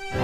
Yeah.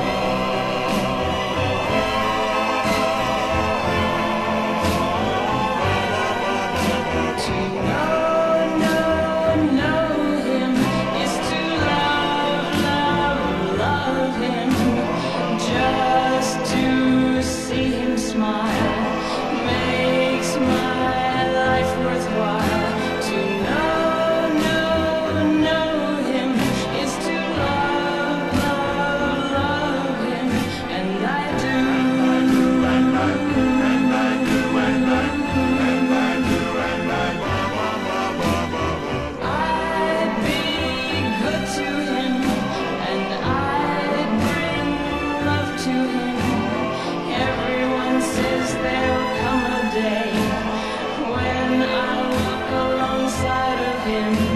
in